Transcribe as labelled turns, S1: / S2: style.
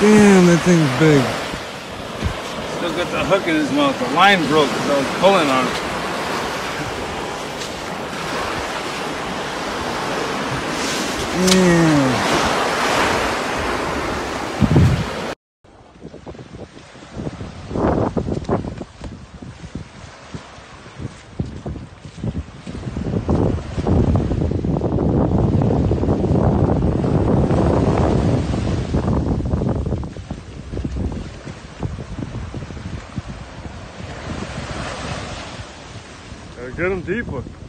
S1: that thing's big.
S2: Still got the hook in his mouth. The line broke because I was pulling on it.
S1: Yeah.
S2: Gotta get him deeper.